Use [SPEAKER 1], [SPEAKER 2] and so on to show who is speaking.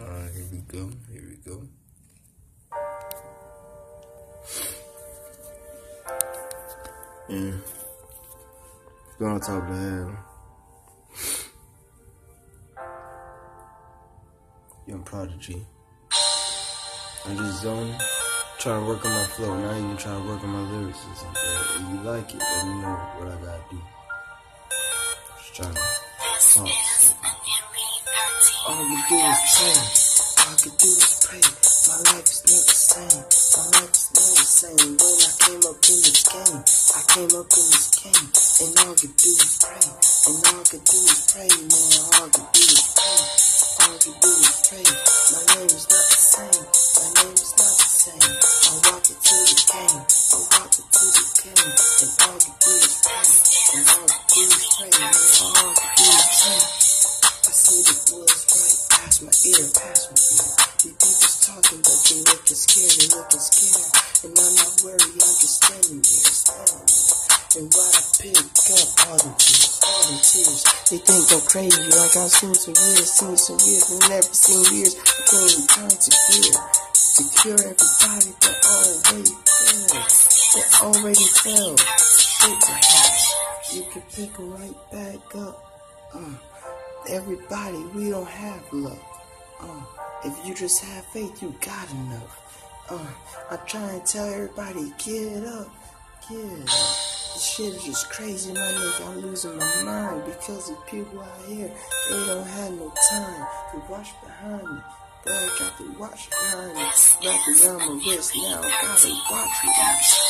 [SPEAKER 1] Alright, here we go. Here we go. Yeah. Go on top of the head. Yung Prodigy. I'm just zoning, trying to work on my flow, not even trying to work on my lyrics. If you like it, let me know what I gotta do. Just trying to talk. All we do is pray. All I can do is pray. My life is not the same. My life is not the same. When I came up in this game, I came up in this game, and all I could do is pray. And all I could do is pray, man. All I do is pray. All I do is pray. My name is not the same. My name is not the same. I walk into the game. I walk into the game, past my ear, past my. These people's talking, but they looking scared, they looking scared. And I'm not worried, I'm just standing there. And why I pick up, all the tears, all the tears. They think I'm crazy, like I've seen some years, seen some years, and never seen years. I can't to cure, to cure everybody that already failed, that already failed. Shit, perhaps you can pick 'em right back up. Uh, everybody, we don't have luck. Uh, if you just have faith, you got enough. Uh, I try and tell everybody, get up, get up. This shit is just crazy, my nigga. I'm losing my mind because of people out here. They don't have no time to watch behind me. But I got to watch behind me. Wrapped around my wrist now. I gotta watch it.